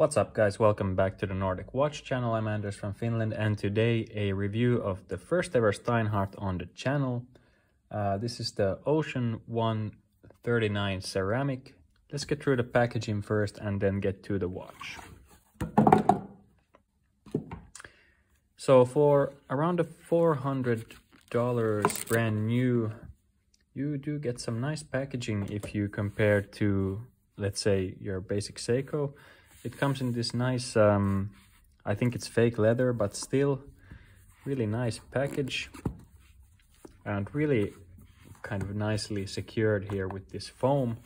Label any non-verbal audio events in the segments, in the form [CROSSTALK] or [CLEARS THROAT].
What's up guys, welcome back to the Nordic Watch channel. I'm Anders from Finland and today a review of the first ever Steinhart on the channel. Uh, this is the Ocean One 39 ceramic. Let's get through the packaging first and then get to the watch. So for around the $400 brand new, you do get some nice packaging if you compare to, let's say, your basic Seiko. It comes in this nice, um, I think it's fake leather, but still really nice package and really kind of nicely secured here with this foam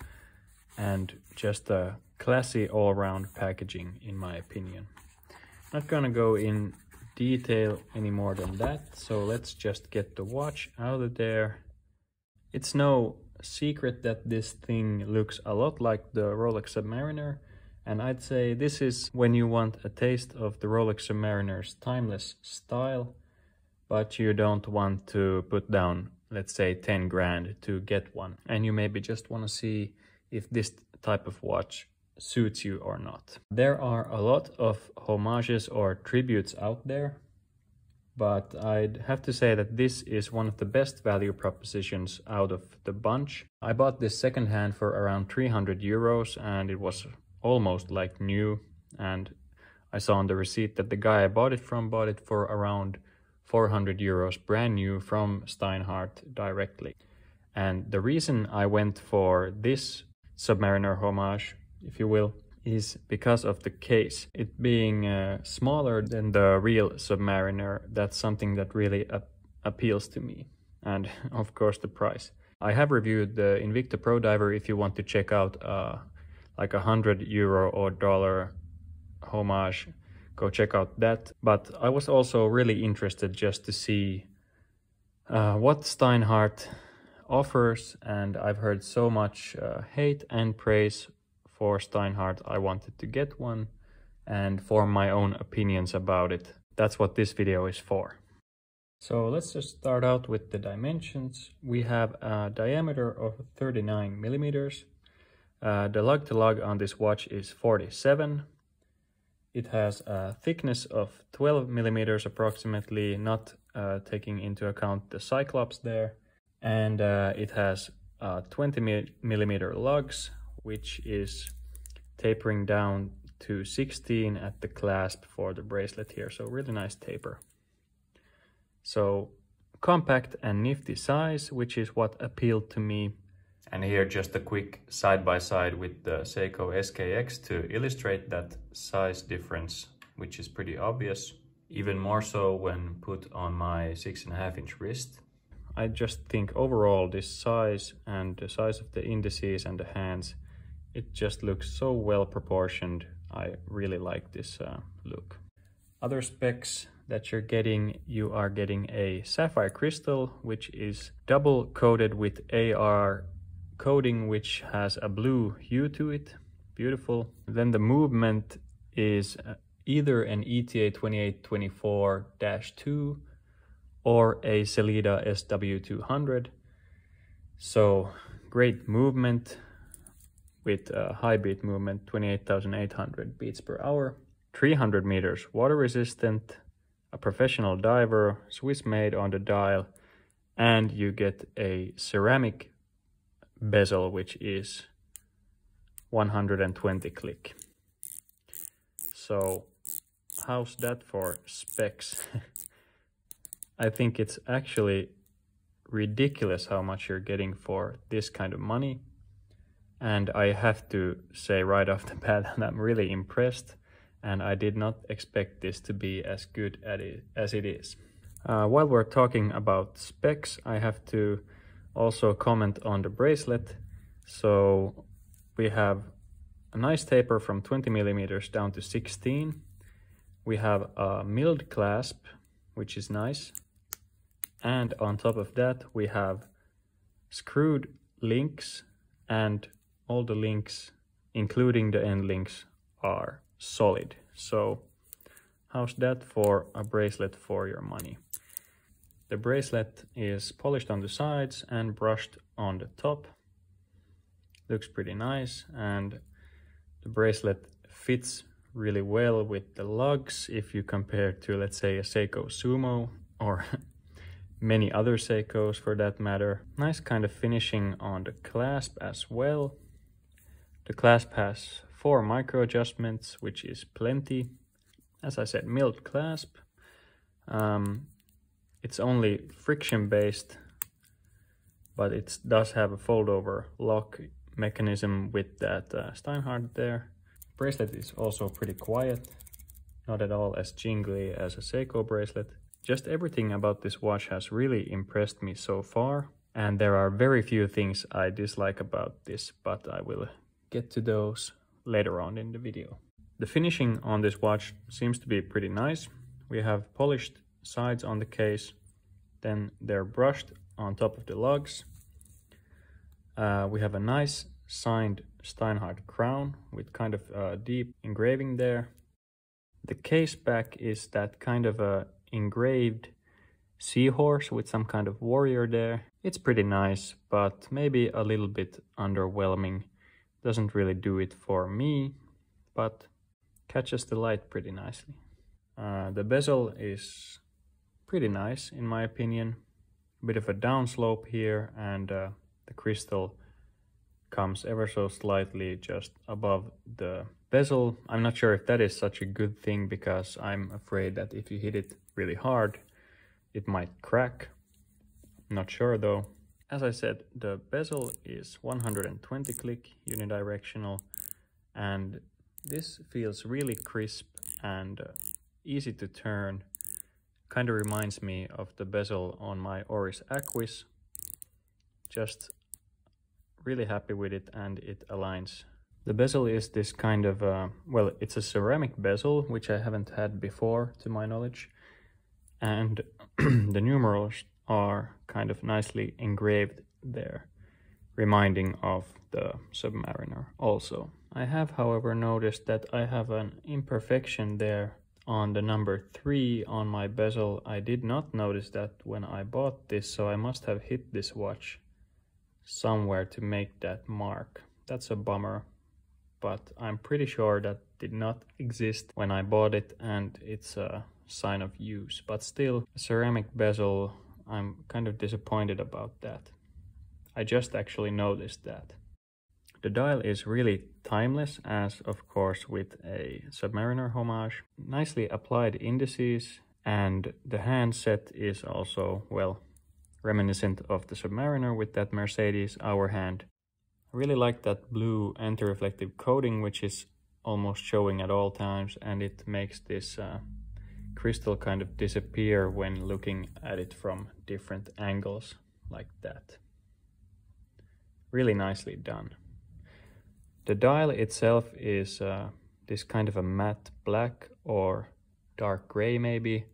and just a classy all-around packaging in my opinion. Not gonna go in detail any more than that, so let's just get the watch out of there. It's no secret that this thing looks a lot like the Rolex Submariner, and I'd say this is when you want a taste of the Rolex Submariner's timeless style, but you don't want to put down, let's say 10 grand to get one. And you maybe just want to see if this type of watch suits you or not. There are a lot of homages or tributes out there, but I'd have to say that this is one of the best value propositions out of the bunch. I bought this secondhand for around 300 euros and it was almost like new and I saw on the receipt that the guy I bought it from bought it for around 400 euros brand new from Steinhart directly. And the reason I went for this Submariner homage, if you will, is because of the case. It being uh, smaller than the real Submariner, that's something that really appeals to me. And [LAUGHS] of course the price. I have reviewed the Invicta Pro Diver if you want to check out uh, like a hundred euro or dollar homage go check out that. But i was also really interested just to see uh, what steinhart offers and i've heard so much uh, hate and praise for steinhart. I wanted to get one and form my own opinions about it. That's what this video is for. So let's just start out with the dimensions. We have a diameter of 39 millimeters uh, the lug to lug on this watch is 47. It has a thickness of 12 millimeters approximately, not uh, taking into account the Cyclops there. And uh, it has uh, 20 millimeter lugs, which is tapering down to 16 at the clasp for the bracelet here. So really nice taper. So compact and nifty size, which is what appealed to me and here just a quick side-by-side -side with the Seiko SKX to illustrate that size difference, which is pretty obvious, even more so when put on my six and a half inch wrist. I just think overall this size and the size of the indices and the hands, it just looks so well proportioned. I really like this uh, look. Other specs that you're getting, you are getting a sapphire crystal, which is double coated with AR coating which has a blue hue to it. Beautiful. Then the movement is uh, either an ETA 2824-2 or a Sellita SW200. So great movement with a high beat movement, 28,800 beats per hour. 300 meters water resistant, a professional diver, Swiss made on the dial, and you get a ceramic bezel, which is 120 click. So how's that for specs? [LAUGHS] I think it's actually ridiculous how much you're getting for this kind of money. And I have to say right [LAUGHS] off the bat that I'm really impressed and I did not expect this to be as good as it is. Uh, while we're talking about specs, I have to also comment on the bracelet. So we have a nice taper from 20 millimeters down to 16. We have a milled clasp, which is nice. And on top of that, we have screwed links and all the links, including the end links, are solid. So how's that for a bracelet for your money? The bracelet is polished on the sides and brushed on the top. Looks pretty nice and the bracelet fits really well with the lugs if you compare to, let's say, a Seiko Sumo or [LAUGHS] many other Seikos for that matter. Nice kind of finishing on the clasp as well. The clasp has four micro adjustments, which is plenty. As I said, milled clasp. Um, it's only friction based, but it does have a fold over lock mechanism with that uh, Steinhart there. Bracelet is also pretty quiet, not at all as jingly as a Seiko bracelet. Just everything about this watch has really impressed me so far. And there are very few things I dislike about this, but I will get to those later on in the video. The finishing on this watch seems to be pretty nice. We have polished sides on the case, then they're brushed on top of the lugs. Uh, we have a nice signed Steinhart crown with kind of a deep engraving there. The case back is that kind of a engraved seahorse with some kind of warrior there. It's pretty nice, but maybe a little bit underwhelming. Doesn't really do it for me, but catches the light pretty nicely. Uh, the bezel is pretty nice in my opinion. A bit of a downslope here and uh, the crystal comes ever so slightly just above the bezel. I'm not sure if that is such a good thing because I'm afraid that if you hit it really hard, it might crack. Not sure though. As I said, the bezel is 120 click unidirectional and this feels really crisp and uh, easy to turn. Kind of reminds me of the bezel on my Oris Aquis. Just really happy with it and it aligns. The bezel is this kind of, uh, well, it's a ceramic bezel, which I haven't had before to my knowledge. And [CLEARS THROAT] the numerals are kind of nicely engraved there, reminding of the Submariner also. I have, however, noticed that I have an imperfection there on the number 3 on my bezel. I did not notice that when I bought this, so I must have hit this watch somewhere to make that mark. That's a bummer, but I'm pretty sure that did not exist when I bought it and it's a sign of use. But still, ceramic bezel, I'm kind of disappointed about that. I just actually noticed that. The dial is really timeless as of course with a Submariner homage. Nicely applied indices and the handset is also, well, reminiscent of the Submariner with that Mercedes hour hand. I really like that blue anti-reflective coating which is almost showing at all times and it makes this uh, crystal kind of disappear when looking at it from different angles like that. Really nicely done. The dial itself is uh, this kind of a matte black or dark gray maybe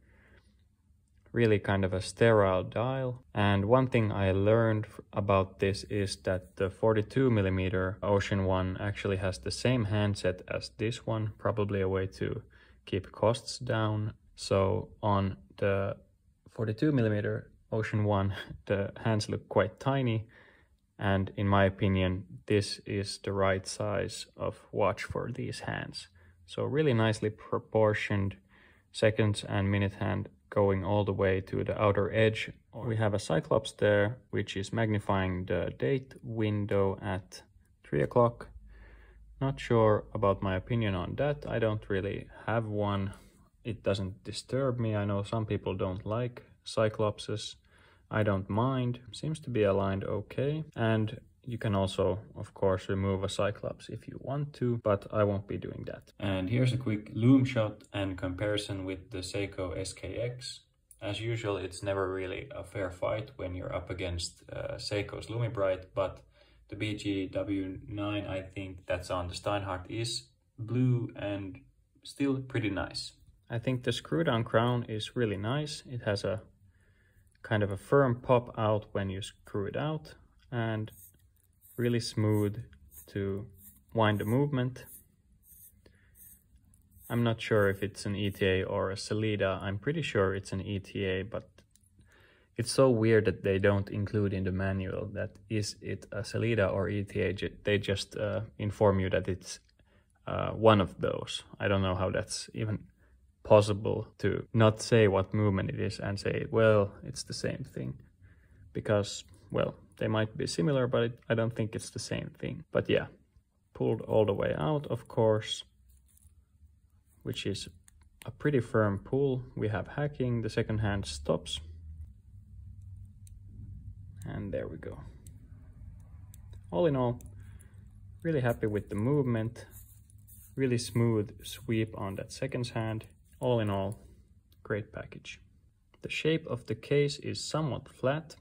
really kind of a sterile dial. And one thing I learned about this is that the 42 millimeter Ocean One actually has the same handset as this one, probably a way to keep costs down. So on the 42 millimeter Ocean One, [LAUGHS] the hands look quite tiny. And in my opinion, this is the right size of watch for these hands. So really nicely proportioned seconds and minute hand going all the way to the outer edge. We have a Cyclops there, which is magnifying the date window at 3 o'clock. Not sure about my opinion on that. I don't really have one. It doesn't disturb me. I know some people don't like Cyclopses. I don't mind. Seems to be aligned okay. And you can also, of course, remove a Cyclops if you want to, but I won't be doing that. And here's a quick loom shot and comparison with the Seiko SKX. As usual, it's never really a fair fight when you're up against uh, Seiko's LumiBrite, but the BGW9, I think that's on the Steinhart is blue and still pretty nice. I think the screw down crown is really nice. It has a kind of a firm pop out when you screw it out and really smooth to wind the movement. I'm not sure if it's an ETA or a Sellita. I'm pretty sure it's an ETA, but it's so weird that they don't include in the manual that is it a Sellita or ETA. They just uh, inform you that it's uh, one of those. I don't know how that's even possible to not say what movement it is and say, well, it's the same thing. Because, well, they might be similar, but it, I don't think it's the same thing. But yeah, pulled all the way out, of course, which is a pretty firm pull. We have hacking, the second hand stops. And there we go. All in all, really happy with the movement. Really smooth sweep on that second hand. All in all, great package. The shape of the case is somewhat flat,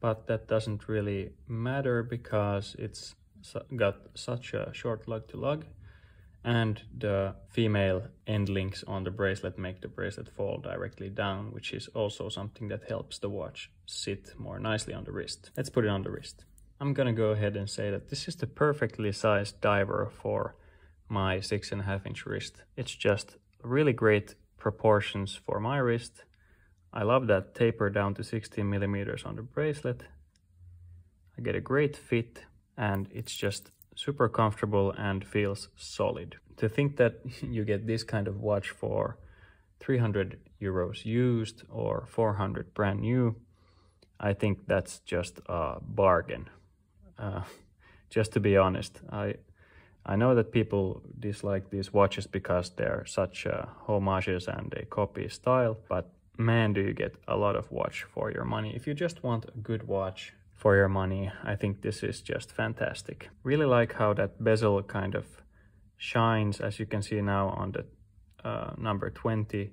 but that doesn't really matter because it's got such a short lug to lug and the female end links on the bracelet make the bracelet fall directly down, which is also something that helps the watch sit more nicely on the wrist. Let's put it on the wrist. I'm gonna go ahead and say that this is the perfectly sized diver for my six and a half inch wrist. It's just really great proportions for my wrist. I love that taper down to 16 millimeters on the bracelet. I get a great fit and it's just super comfortable and feels solid. To think that [LAUGHS] you get this kind of watch for 300 euros used or 400 brand new, I think that's just a bargain. Uh, [LAUGHS] just to be honest, I I know that people dislike these watches because they're such uh, homages and a copy style, but man, do you get a lot of watch for your money. If you just want a good watch for your money. I think this is just fantastic. Really like how that bezel kind of shines as you can see now on the uh, number 20. It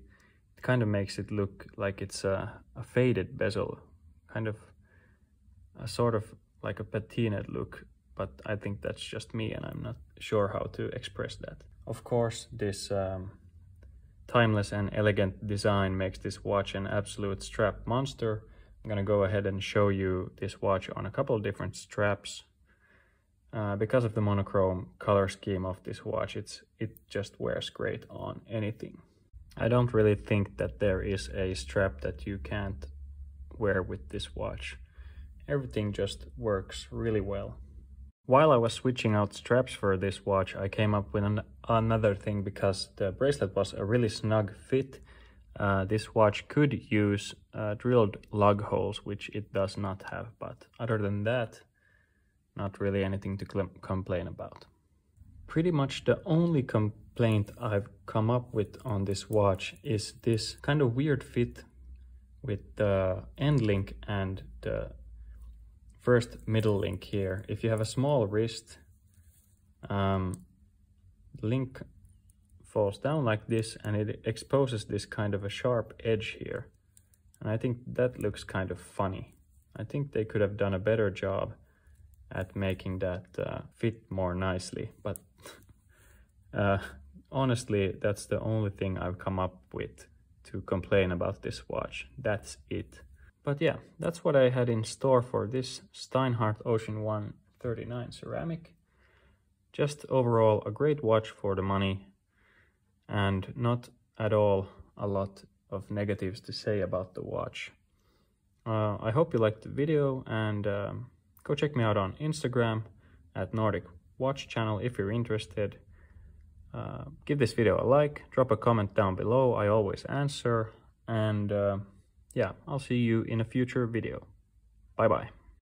kind of makes it look like it's a, a faded bezel, kind of a sort of like a patinaed look, but I think that's just me and I'm not sure how to express that. Of course, this um, timeless and elegant design makes this watch an absolute strap monster I'm gonna go ahead and show you this watch on a couple of different straps. Uh, because of the monochrome color scheme of this watch, it's it just wears great on anything. I don't really think that there is a strap that you can't wear with this watch. Everything just works really well. While I was switching out straps for this watch, I came up with an another thing because the bracelet was a really snug fit uh, this watch could use uh, drilled lug holes, which it does not have, but other than that, not really anything to complain about. Pretty much the only complaint I've come up with on this watch is this kind of weird fit with the end link and the first middle link here. If you have a small wrist, um, link falls down like this and it exposes this kind of a sharp edge here. And I think that looks kind of funny. I think they could have done a better job at making that uh, fit more nicely. But [LAUGHS] uh, honestly, that's the only thing I've come up with to complain about this watch. That's it. But yeah, that's what I had in store for this Steinhart Ocean One 39 ceramic. Just overall a great watch for the money and not at all a lot of negatives to say about the watch. Uh, I hope you liked the video and um, go check me out on Instagram at Nordic Watch Channel if you're interested. Uh, give this video a like, drop a comment down below, I always answer, and uh, yeah, I'll see you in a future video. Bye bye.